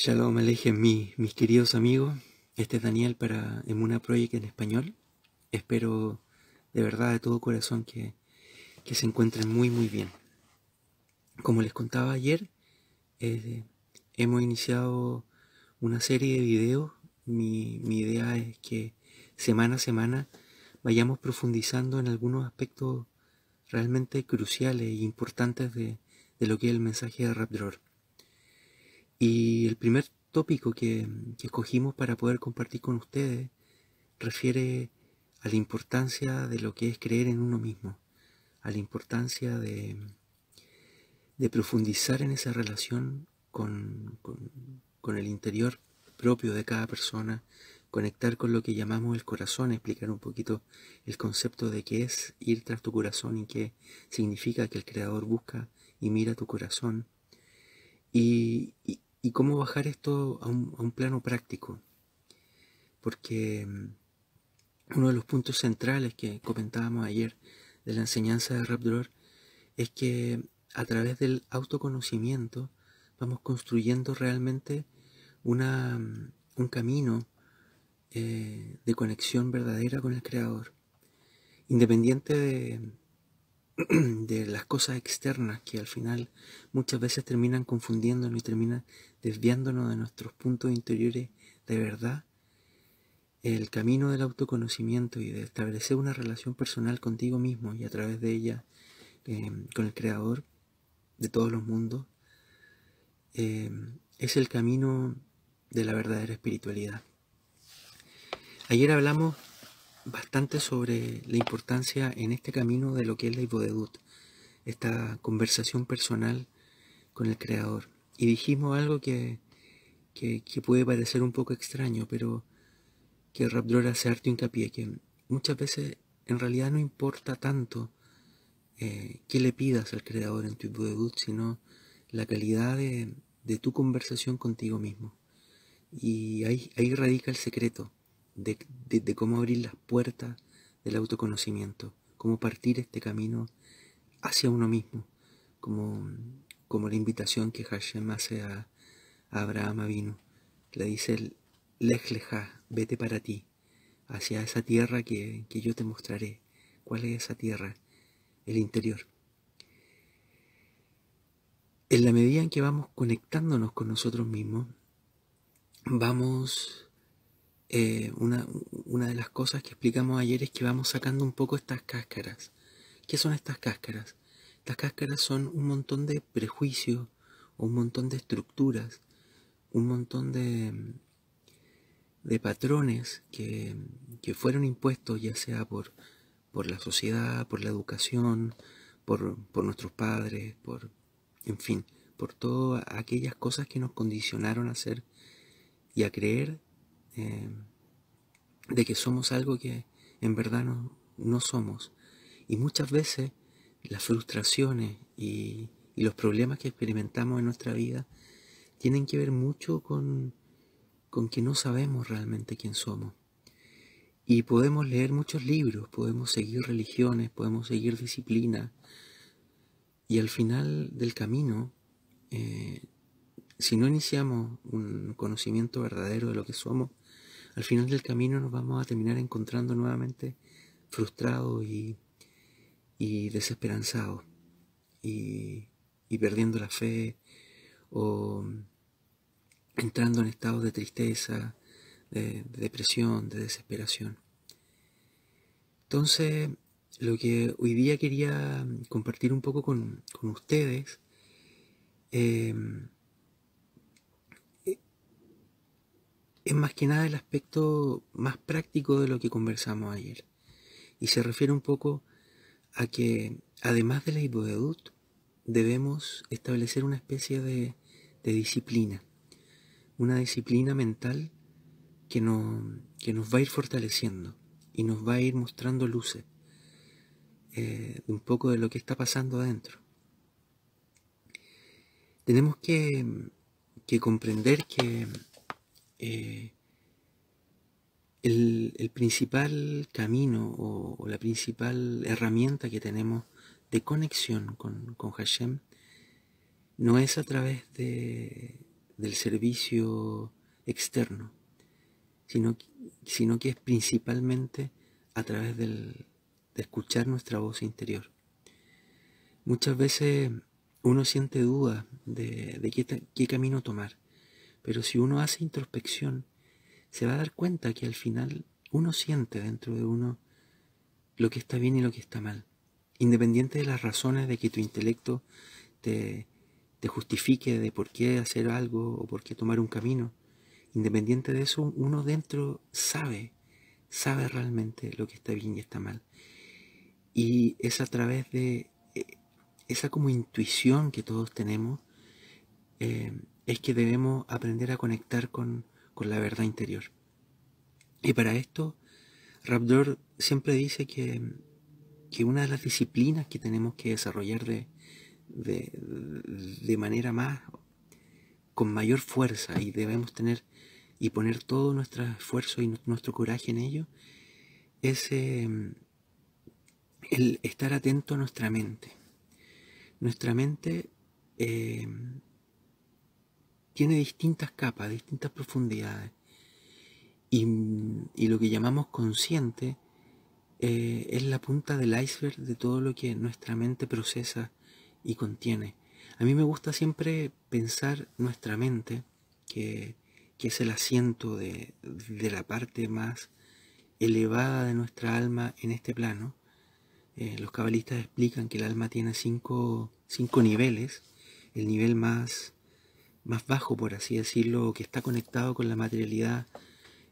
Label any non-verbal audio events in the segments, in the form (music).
Shalom Alejem, mi, mis queridos amigos. Este es Daniel para Emuna Project en español. Espero de verdad, de todo corazón, que, que se encuentren muy, muy bien. Como les contaba ayer, eh, hemos iniciado una serie de videos. Mi, mi idea es que semana a semana vayamos profundizando en algunos aspectos realmente cruciales e importantes de, de lo que es el mensaje de Rapdror. Y el primer tópico que, escogimos para poder compartir con ustedes refiere a la importancia de lo que es creer en uno mismo, a la importancia de, de profundizar en esa relación con, con, el interior propio de cada persona, conectar con lo que llamamos el corazón, explicar un poquito el concepto de qué es ir tras tu corazón y qué significa que el Creador busca y mira tu corazón. y cómo bajar esto a un, plano práctico. Porque mm, uno de los puntos centrales que comentábamos ayer de la enseñanza de Rapdor es que a través del autoconocimiento vamos construyendo realmente una, mm, un camino eh, de conexión verdadera con el Creador. Independiente de, (clears throat) de las cosas externas que al final muchas veces terminan confundiéndonos y terminan desviándonos de nuestros puntos interiores de verdad, el camino del autoconocimiento y de establecer una relación personal contigo mismo y a través de ella em, con el Creador de todos los mundos, em, es el camino de la verdadera espiritualidad. Ayer hablamos bastante sobre la importancia en este camino de lo que es la Ibodedut, esta conversación personal con el Creador. Y dijimos algo que, que, puede parecer un poco extraño, pero que Rabdor hace harto hincapié, que muchas veces en realidad no importa tanto eh, qué le pidas al Creador en tu Ibodedut, sino la calidad de, de tu conversación contigo mismo. Y ahí, ahí radica el secreto de, cómo abrir las puertas del autoconocimiento, cómo partir este camino hacia uno mismo, como, como la invitación que Hashem hace a, Abraham vino. Le dice, Lech leja, vete para ti, hacia esa tierra que, que yo te mostraré. ¿Cuál es esa tierra? El interior. En la medida en que vamos conectándonos con nosotros mismos, vamos eh, una, una de las cosas que explicamos ayer es que vamos sacando un poco estas cáscaras. ¿Qué son estas cáscaras? Estas cáscaras son un montón de prejuicios, un montón de estructuras, un montón de, de patrones que, que, fueron impuestos ya sea por, por la sociedad, por la educación, por, por nuestros padres, por, en fin, por todas aquellas cosas que nos condicionaron a hacer y a creer eh, de que somos algo que en verdad no, no somos. Y muchas veces las frustraciones y, los problemas que experimentamos en nuestra vida tienen que ver mucho con, con que no sabemos realmente quién somos. Y podemos leer muchos libros, podemos seguir religiones, podemos seguir disciplina. Y al final del camino, eh, si no iniciamos un conocimiento verdadero de lo que somos, al final del camino nos vamos a terminar encontrando nuevamente frustrados y, desesperanzados y, perdiendo la fe o entrando en estados de tristeza, de, depresión, de desesperación. Entonces, lo que hoy día quería compartir un poco con, ustedes eh, es más que nada el aspecto más práctico de lo que conversamos ayer. Y se refiere un poco a que, además de la hipodedut, debemos establecer una especie de, disciplina. Una disciplina mental que, que nos va a ir fortaleciendo y nos va a ir mostrando luces eh, un poco de lo que está pasando adentro. Tenemos que, que comprender que eh, el, principal camino o, la principal herramienta que tenemos de conexión con, Hashem no es a través de, del servicio externo, sino, sino que es principalmente a través del, de escuchar nuestra voz interior. Muchas veces uno siente duda de, de qué, qué camino tomar, pero si uno hace introspección, se va a dar cuenta que al final uno siente dentro de uno lo que está bien y lo que está mal, independiente de las razones de que tu intelecto te, te justifique de por qué hacer algo o por qué tomar un camino. Independiente de eso, uno dentro sabe, sabe realmente lo que está bien y está mal. Y es a través de eh, esa como intuición que todos tenemos, eh, es que debemos aprender a conectar con, con la verdad interior. Y para esto, Raptor siempre dice que, que una de las disciplinas que tenemos que desarrollar de, de, manera más, con mayor fuerza y debemos tener y poner todo nuestro esfuerzo y nuestro coraje en ello, es em, el estar atento a nuestra mente. Nuestra mente em, tiene distintas capas, distintas profundidades. Y, lo que llamamos consciente eh, es la punta del iceberg de todo lo que nuestra mente procesa y contiene. A mí me gusta siempre pensar nuestra mente, que, es el asiento de, la parte más elevada de nuestra alma en este plano. Eh, los cabalistas explican que el alma tiene cinco, cinco niveles. El nivel más, más bajo, por así decirlo, que está conectado con la materialidad,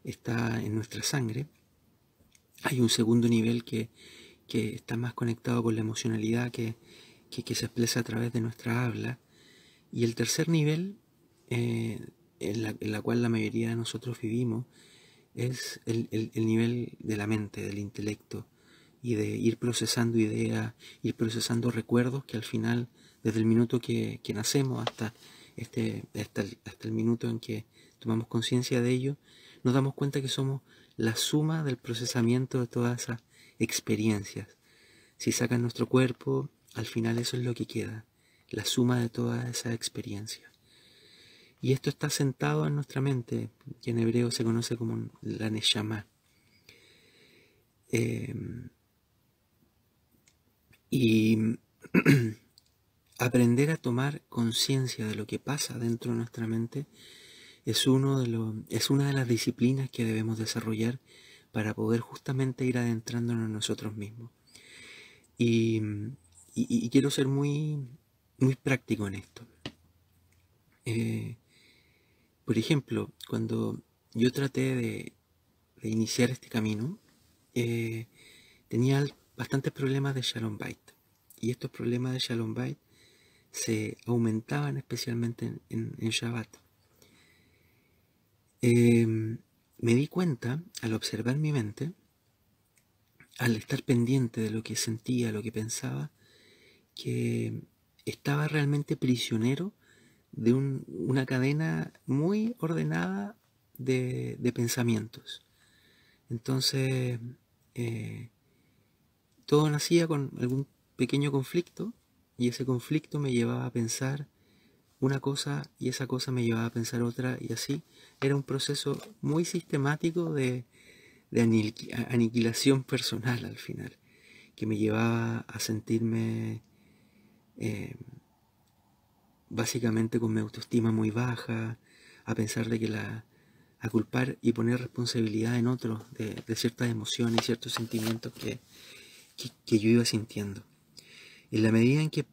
está en nuestra sangre. Hay un segundo nivel que, que está más conectado con la emocionalidad, que que, se expresa a través de nuestra habla. Y el tercer nivel, eh, en, la, cual la mayoría de nosotros vivimos, es el, nivel de la mente, del intelecto, y de ir procesando ideas, ir procesando recuerdos que al final, desde el minuto que, nacemos hasta, este, hasta, hasta el minuto en que tomamos conciencia de ello, nos damos cuenta que somos la suma del procesamiento de todas esas experiencias. Si sacan nuestro cuerpo, al final eso es lo que queda, la suma de toda esa experiencia. Y esto está sentado en nuestra mente, que en hebreo se conoce como la Neshama. Em, y (clears throat) aprender a tomar conciencia de lo que pasa dentro de nuestra mente es, uno de es una de las disciplinas que debemos desarrollar para poder justamente ir adentrándonos en nosotros mismos. Y quiero ser muy, muy práctico en esto. Eh, por ejemplo, cuando yo traté de, iniciar este camino, eh, tenía bastantes problemas de Shalom Bait. Y estos problemas de Shalom Bait se aumentaban especialmente en, Shabbat. Em, me di cuenta, al observar mi mente, al estar pendiente de lo que sentía, lo que pensaba, que estaba realmente prisionero de una cadena muy ordenada de, pensamientos. Entonces, eh, todo nacía con algún pequeño conflicto y ese conflicto me llevaba a pensar una cosa y esa cosa me llevaba a pensar otra y así era un proceso muy sistemático de, aniquilación personal al final, que me llevaba a sentirme eh, básicamente con mi autoestima muy baja, a pensar de que la, a culpar y poner responsabilidad en otros de, ciertas emociones y ciertos sentimientos que, que, yo iba sintiendo. En la medida en que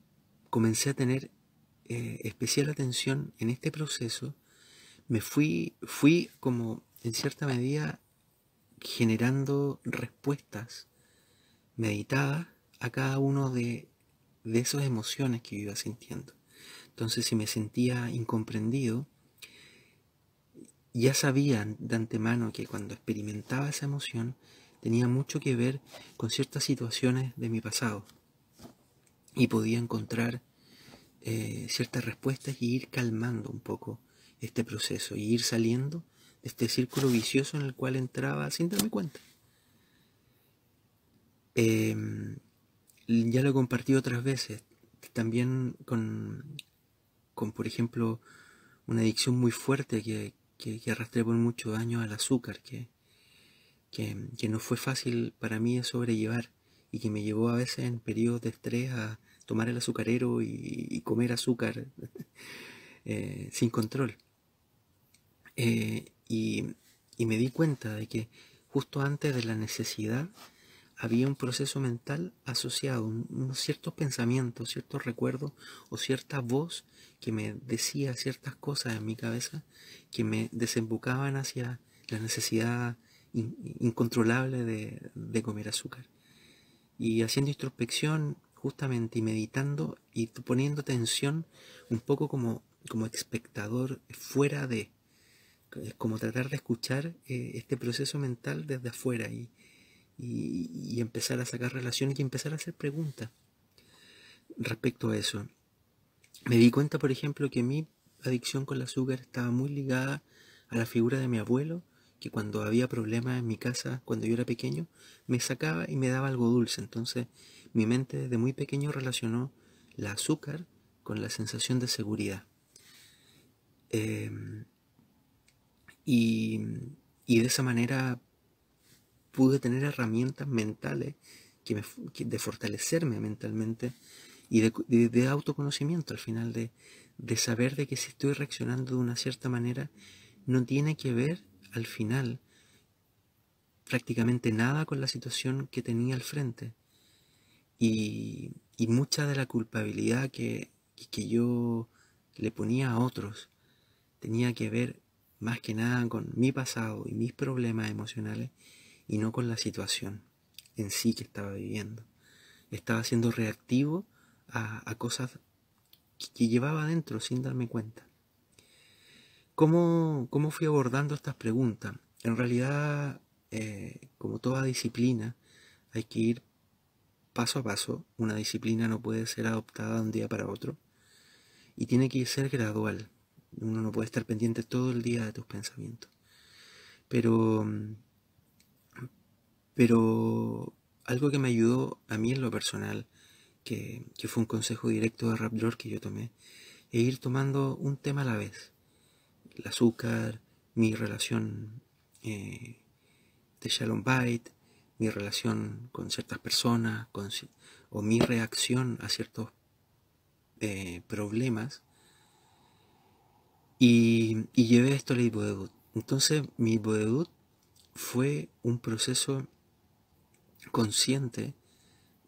comencé a tener eh, especial atención en este proceso, me fui, fui como en cierta medida generando respuestas meditadas a cada uno de de esas emociones que iba sintiendo. Entonces, si me sentía incomprendido, ya sabía de antemano que cuando experimentaba esa emoción tenía mucho que ver con ciertas situaciones de mi pasado y podía encontrar eh, ciertas respuestas y ir calmando un poco este proceso y ir saliendo de este círculo vicioso en el cual entraba sin darme cuenta. Em, ya lo he compartido otras veces, también con, con por ejemplo, una adicción muy fuerte que, que, arrastré por muchos años al azúcar, que, que, no fue fácil para mí sobrellevar y que me llevó a veces en periodos de estrés a tomar el azucarero y, comer azúcar (laughs) eh, sin control. Eh, y, y me di cuenta de que justo antes de la necesidad había un proceso mental asociado, unos ciertos pensamientos, ciertos recuerdos o cierta voz que me decía ciertas cosas en mi cabeza que me desembocaban hacia la necesidad incontrolable de, comer azúcar. Y haciendo introspección justamente y meditando y poniendo atención un poco como, como espectador fuera de, como tratar de escuchar eh, este proceso mental desde afuera y, y, empezar a sacar relaciones y empezar a hacer preguntas respecto a eso. Me di cuenta, por ejemplo, que mi adicción con el azúcar estaba muy ligada a la figura de mi abuelo, que cuando había problemas en mi casa, cuando yo era pequeño, me sacaba y me daba algo dulce. Entonces, mi mente desde muy pequeño relacionó el azúcar con la sensación de seguridad. Em, y, y de esa manera pude tener herramientas mentales que me, de fortalecerme mentalmente y de, autoconocimiento al final, de, de saber de que si estoy reaccionando de una cierta manera, no tiene que ver al final prácticamente nada con la situación que tenía al frente. Y, mucha de la culpabilidad que, que yo le ponía a otros tenía que ver más que nada con mi pasado y mis problemas emocionales y no con la situación en sí que estaba viviendo. Estaba siendo reactivo a, cosas que, llevaba adentro sin darme cuenta. ¿Cómo, ¿Cómo, fui abordando estas preguntas? En realidad, eh, como toda disciplina, hay que ir paso a paso. Una disciplina no puede ser adoptada de un día para otro y tiene que ser gradual. Uno no puede estar pendiente todo el día de tus pensamientos. Pero pero algo que me ayudó a mí en lo personal, que, fue un consejo directo de Raptor que yo tomé, es ir tomando un tema a la vez. El azúcar, mi relación eh, de Shalom Bite, mi relación con ciertas personas, o mi reacción a ciertos eh, problemas. Y, llevé esto a la Ibodedut. Entonces mi Ibodedut fue un proceso consciente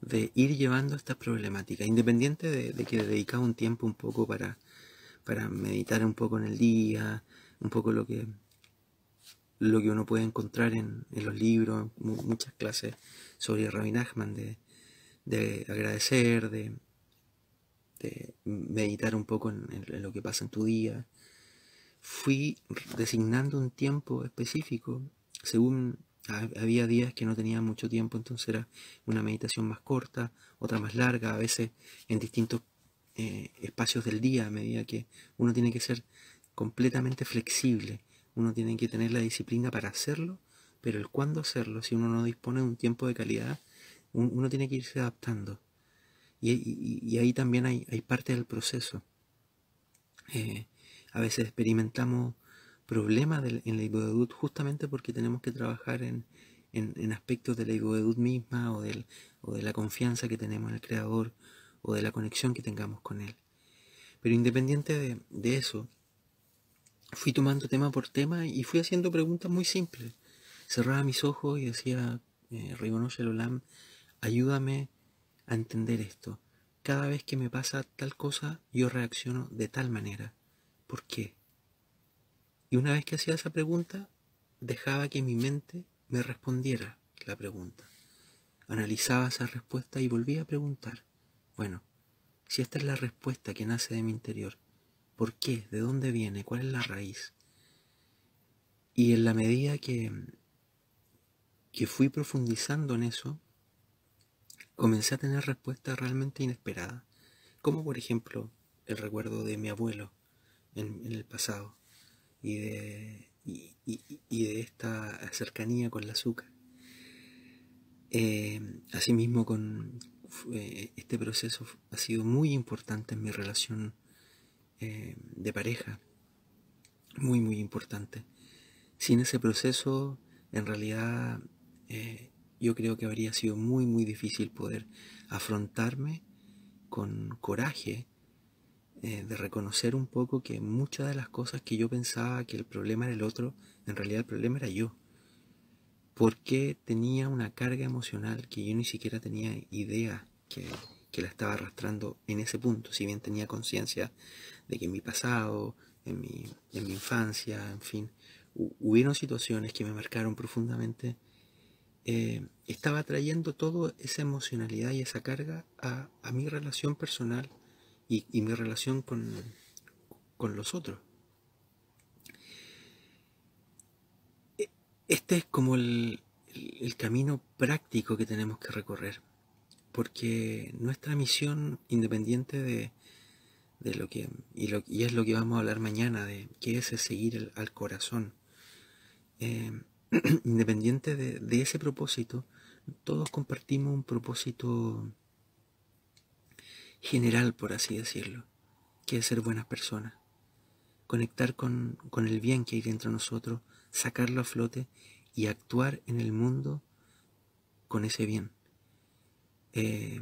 de ir llevando esta problemática, independiente de, que dedicaba un tiempo un poco para, para meditar un poco en el día, un poco lo que, lo que uno puede encontrar en, los libros, muchas clases sobre Rabbi Nachman, de, de agradecer, de, meditar un poco en, en, lo que pasa en tu día. Fui designando un tiempo específico según había días que no tenía mucho tiempo, entonces era una meditación más corta, otra más larga, a veces en distintos eh, espacios del día, a medida que uno tiene que ser completamente flexible, uno tiene que tener la disciplina para hacerlo, pero el cuándo hacerlo, si uno no dispone de un tiempo de calidad, uno tiene que irse adaptando. Y, ahí también hay, parte del proceso. Eh, a veces experimentamos problema en la Ibodedut justamente porque tenemos que trabajar en, aspectos de la Ibodedut misma o, del, o de la confianza que tenemos en el Creador o de la conexión que tengamos con Él. Pero independiente de, eso, fui tomando tema por tema y fui haciendo preguntas muy simples. Cerraba mis ojos y decía, eh, Olam, ayúdame a entender esto. Cada vez que me pasa tal cosa, yo reacciono de tal manera. ¿Por qué? Y una vez que hacía esa pregunta, dejaba que mi mente me respondiera la pregunta. Analizaba esa respuesta y volvía a preguntar, bueno, si esta es la respuesta que nace de mi interior, ¿por qué? ¿De dónde viene? ¿Cuál es la raíz? Y en la medida que, que fui profundizando en eso, comencé a tener respuestas realmente inesperadas, como por ejemplo el recuerdo de mi abuelo en el pasado y de, y, de esta cercanía con el azúcar. Eh, asimismo, con este proceso ha sido muy importante en mi relación eh, de pareja, muy, muy importante. Sin ese proceso, en realidad, eh, yo creo que habría sido muy, muy difícil poder afrontarme con coraje eh, de reconocer un poco que muchas de las cosas que yo pensaba que el problema era el otro, en realidad el problema era yo. Porque tenía una carga emocional que yo ni siquiera tenía idea que, que la estaba arrastrando en ese punto, si bien tenía conciencia de que en mi pasado, en mi, en mi infancia, en fin, hubieron situaciones que me marcaron profundamente, eh, estaba trayendo toda esa emocionalidad y esa carga a, a mi relación personal y, y mi relación con, con los otros. E, este es como el, el camino práctico que tenemos que recorrer, porque nuestra misión, independiente de, de lo que, y, es lo que vamos a hablar mañana, de qué es seguir el, al corazón, eh, (clears throat) independiente de, de, ese propósito, todos compartimos un propósito general, por así decirlo, que es ser buenas personas, conectar con, con el bien que hay dentro de nosotros, sacarlo a flote y actuar en el mundo con ese bien. Eh,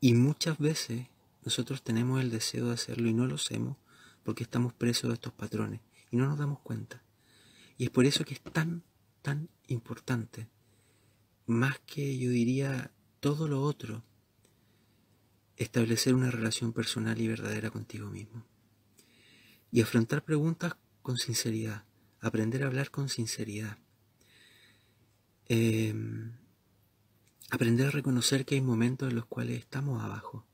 y muchas veces nosotros tenemos el deseo de hacerlo y no lo hacemos porque estamos presos de estos patrones y no nos damos cuenta. Y es por eso que es tan, tan importante, más que yo diría todo lo otro, establecer una relación personal y verdadera contigo mismo. Y afrontar preguntas con sinceridad, aprender a hablar con sinceridad. Eh, aprender a reconocer que hay momentos en los cuales estamos abajo,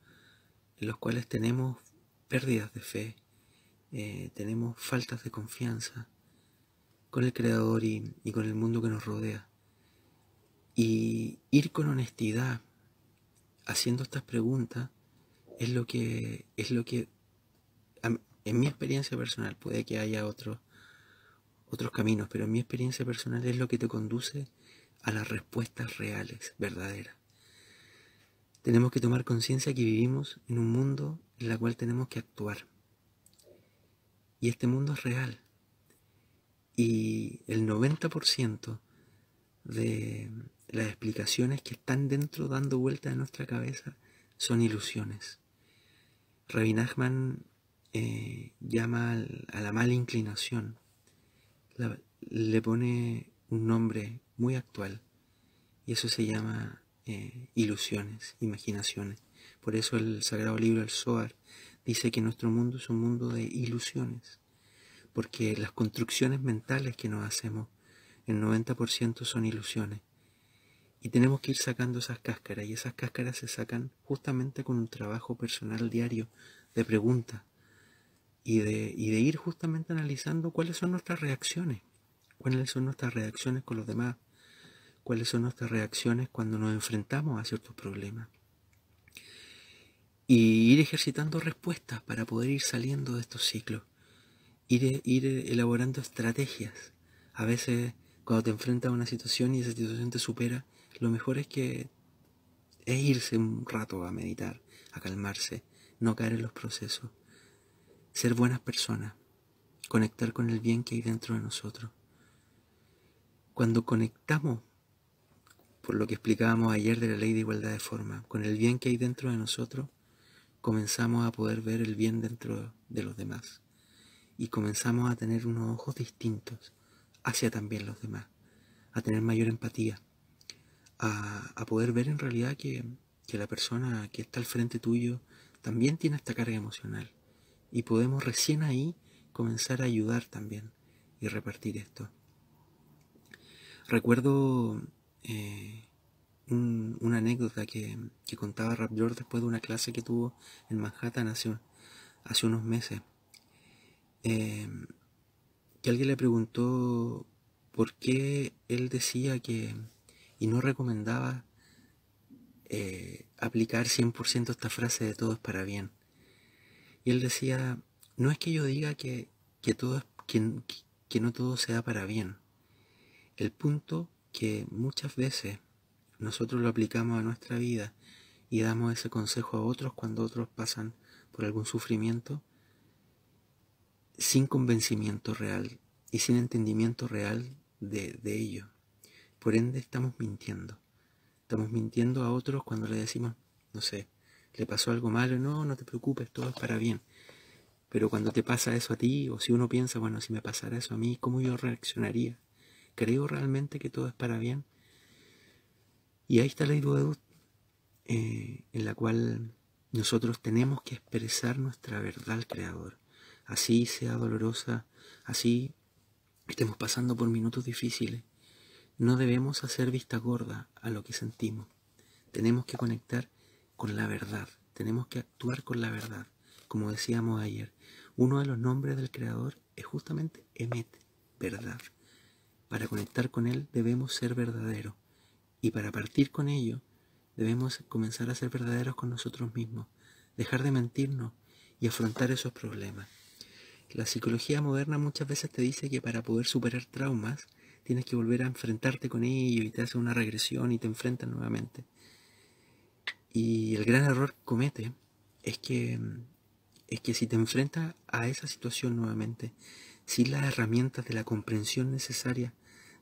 en los cuales tenemos pérdidas de fe, eh, tenemos faltas de confianza con el Creador y, y con el mundo que nos rodea. Y ir con honestidad haciendo estas preguntas es lo que es lo que en mi experiencia personal puede que haya otros otros caminos, pero en mi experiencia personal es lo que te conduce a las respuestas reales, verdaderas. Tenemos que tomar conciencia que vivimos en un mundo en el cual tenemos que actuar. Y este mundo es real. Y el 90% de las explicaciones que están dentro dando vueltas en nuestra cabeza son ilusiones. Rabbi Nachman eh, llama a la mala inclinación, le pone un nombre muy actual y eso se llama eh, ilusiones, imaginaciones. Por eso el sagrado libro del Zohar dice que nuestro mundo es un mundo de ilusiones, porque las construcciones mentales que nos hacemos, el 90% son ilusiones. Y tenemos que ir sacando esas cáscaras, y esas cáscaras se sacan justamente con un trabajo personal diario de preguntas y de, y de ir justamente analizando cuáles son nuestras reacciones, cuáles son nuestras reacciones con los demás, cuáles son nuestras reacciones cuando nos enfrentamos a ciertos problemas. Y ir ejercitando respuestas para poder ir saliendo de estos ciclos, ir, elaborando estrategias. A veces cuando te enfrentas a una situación y esa situación te supera, lo mejor es que es irse un rato a meditar, a calmarse, no caer en los procesos, ser buenas personas, conectar con el bien que hay dentro de nosotros. Cuando conectamos, por lo que explicábamos ayer de la ley de igualdad de forma, con el bien que hay dentro de nosotros, comenzamos a poder ver el bien dentro de los demás y comenzamos a tener unos ojos distintos hacia también los demás, a tener mayor empatía, a, poder ver en realidad que, que la persona que está al frente tuyo también tiene esta carga emocional. Y podemos recién ahí comenzar a ayudar también y repartir esto. Recuerdo eh, una anécdota que, contaba Rap después de una clase que tuvo en Manhattan hace, hace unos meses. Eh, que alguien le preguntó por qué él decía que y no recomendaba eh, aplicar 100% esta frase de todo es para bien. Y él decía, no es que yo diga que, que, todo, que, que no todo sea para bien. El punto que muchas veces nosotros lo aplicamos a nuestra vida y damos ese consejo a otros cuando otros pasan por algún sufrimiento, sin convencimiento real y sin entendimiento real de, de ello. Por ende estamos mintiendo. Estamos mintiendo a otros cuando le decimos, no sé, le pasó algo malo, no, no te preocupes, todo es para bien. Pero cuando te pasa eso a ti, o si uno piensa, bueno, si me pasara eso a mí, ¿cómo yo reaccionaría? ¿Creo realmente que todo es para bien? Y ahí está la idea eh, en la cual nosotros tenemos que expresar nuestra verdad al Creador. Así sea dolorosa, así estemos pasando por minutos difíciles. No debemos hacer vista gorda a lo que sentimos. Tenemos que conectar con la verdad. Tenemos que actuar con la verdad. Como decíamos ayer, uno de los nombres del Creador es justamente Emet, verdad. Para conectar con Él debemos ser verdaderos. Y para partir con ello, debemos comenzar a ser verdaderos con nosotros mismos, dejar de mentirnos y afrontar esos problemas. La psicología moderna muchas veces te dice que para poder superar traumas tienes que volver a enfrentarte con ello y te hace una regresión y te enfrentas nuevamente. Y el gran error que comete es que, es que si te enfrentas a esa situación nuevamente, sin las herramientas de la comprensión necesaria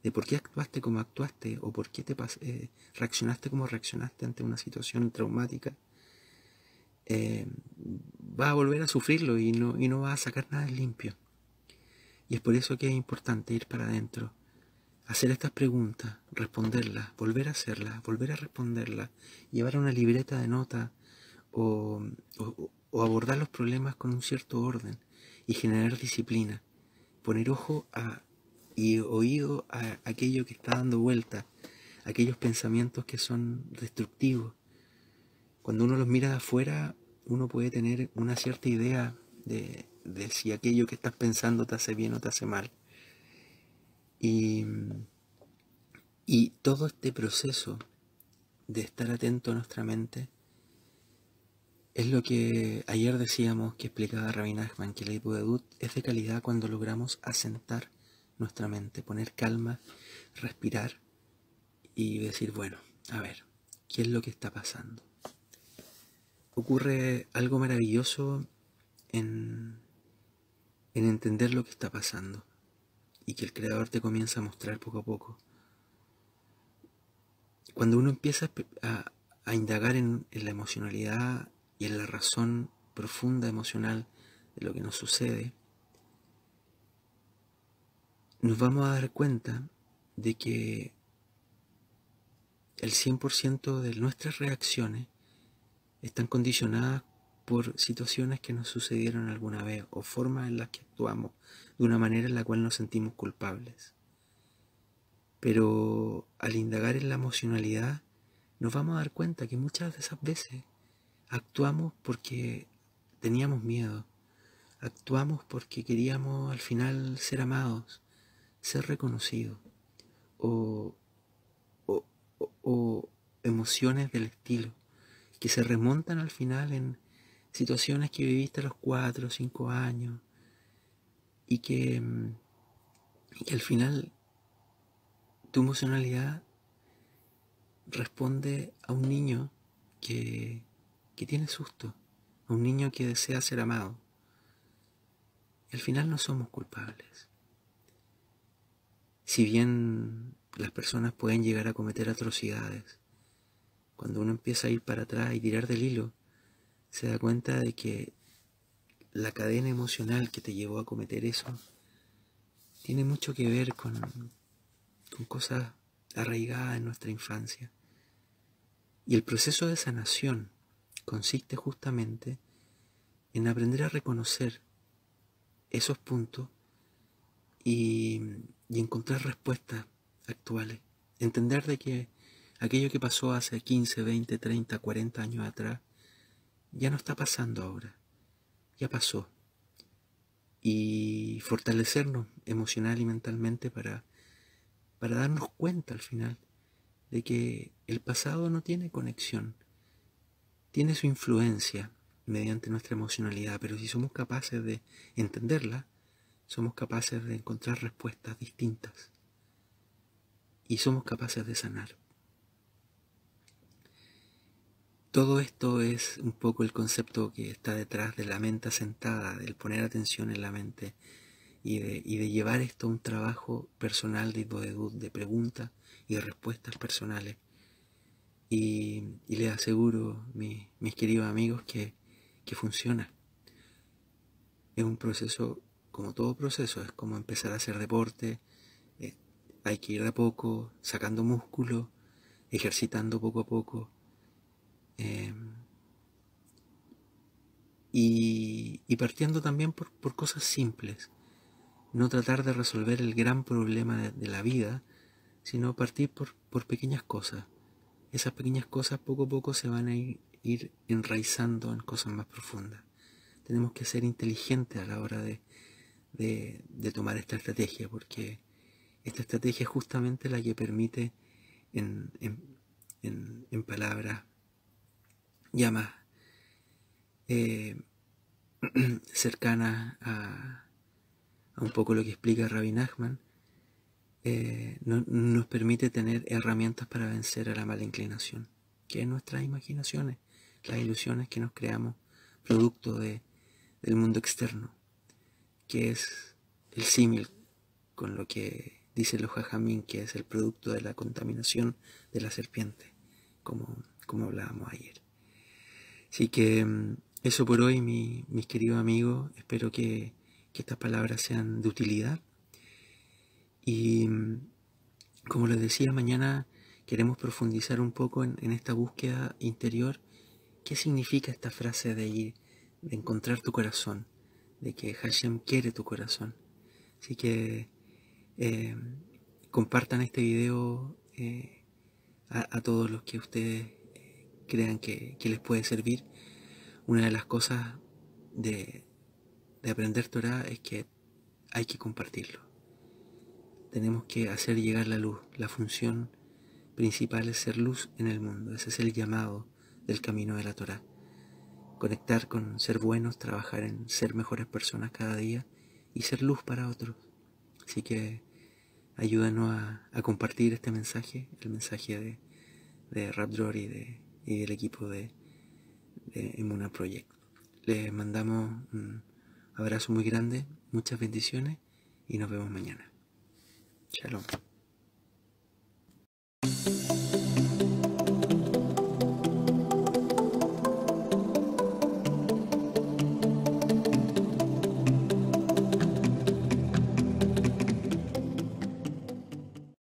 de por qué actuaste como actuaste o por qué te eh, reaccionaste como reaccionaste ante una situación traumática, eh, va a volver a sufrirlo y no, y no va a sacar nada limpio. Y es por eso que es importante ir para adentro, hacer estas preguntas, responderlas, volver a hacerlas, volver a responderlas, llevar una libreta de nota o, abordar los problemas con un cierto orden y generar disciplina, poner ojo y oído a aquello que está dando vuelta, aquellos pensamientos que son destructivos. Cuando uno los mira de afuera, uno puede tener una cierta idea de, si aquello que estás pensando te hace bien o te hace mal. Y todo este proceso de estar atento a nuestra mente es lo que ayer decíamos que explicaba Rabin Nachman, que la Dud es de calidad cuando logramos asentar nuestra mente, poner calma, respirar y decir, bueno, a ver, ¿qué es lo que está pasando? Ocurre algo maravilloso en, en entender lo que está pasando y que el creador te comienza a mostrar poco a poco. Cuando uno empieza a, indagar en, en la emocionalidad y en la razón profunda emocional de lo que nos sucede, nos vamos a dar cuenta de que el 100% de nuestras reacciones están condicionadas por situaciones que nos sucedieron alguna vez o formas en las que actuamos de una manera en la cual nos sentimos culpables. Pero al indagar en la emocionalidad, nos vamos a dar cuenta que muchas de esas veces actuamos porque teníamos miedo, actuamos porque queríamos al final ser amados, ser reconocidos, o, o, o emociones del estilo, que se remontan al final en situaciones que viviste a los cuatro o cinco años, y que, y que al final tu emocionalidad responde a un niño que, que tiene susto, un niño que desea ser amado. Y al final no somos culpables. Si bien las personas pueden llegar a cometer atrocidades, cuando uno empieza a ir para atrás y tirar del hilo, se da cuenta de que la cadena emocional que te llevó a cometer eso tiene mucho que ver con, con cosas arraigadas en nuestra infancia. Y el proceso de sanación consiste justamente en aprender a reconocer esos puntos y, encontrar respuestas actuales. Entender de que aquello que pasó hace 15, 20, 30, 40 años atrás ya no está pasando ahora ya pasó. Y fortalecernos emocional y mentalmente para, para darnos cuenta al final de que el pasado no tiene conexión, tiene su influencia mediante nuestra emocionalidad, pero si somos capaces de entenderla, somos capaces de encontrar respuestas distintas y somos capaces de sanar. todo esto es un poco el concepto que está detrás de la mente sentada, del poner atención en la mente y de, llevar esto a un trabajo personal de, de preguntas y respuestas personales. Y, les aseguro, mis queridos amigos, que, que funciona. Es un proceso, como todo proceso, es como empezar a hacer deporte, eh, hay que ir de a poco, sacando músculo, ejercitando poco a poco. Em, y, partiendo también por, cosas simples. No tratar de resolver el gran problema de, la vida, sino partir por, por, pequeñas cosas. Esas pequeñas cosas poco a poco se van a ir, enraizando en cosas más profundas. Tenemos que ser inteligentes a la hora de, de, tomar esta estrategia, porque esta estrategia es justamente la que permite en, en, en, palabras ya más eh, (clears throat) cercanas a, un poco lo que explica Rabbi Nachman, eh, nos permite tener herramientas para vencer a la mala inclinación, que es nuestras imaginaciones, las ilusiones que nos creamos producto de, del mundo externo, que es el símil con lo que dice los jajamín, que es el producto de la contaminación de la serpiente, como, como hablábamos ayer. Así que mm, eso por hoy, mis queridos amigos, espero que, estas palabras sean de utilidad. Y mm, como les decía, mañana queremos profundizar un poco en, esta búsqueda interior ¿Qué significa esta frase de ir, de encontrar tu corazón, de que Hashem quiere tu corazón? Así que eh, compartan este video eh, a, todos los que ustedes eh, crean que, les puede servir. Una de las cosas de, de aprender Torah es que hay que compartirlo. Tenemos que hacer llegar la luz. La función principal es ser luz en el mundo. Ese es el llamado del camino de la Torah. Conectar con ser buenos, trabajar en ser mejores personas cada día y ser luz para otros. Así que ayúdanos a, compartir este mensaje, el mensaje de, de Rapdror y, de, y del equipo de, de Emuna Project. Les mandamos un abrazo muy grande, muchas bendiciones y nos vemos mañana. Shalom.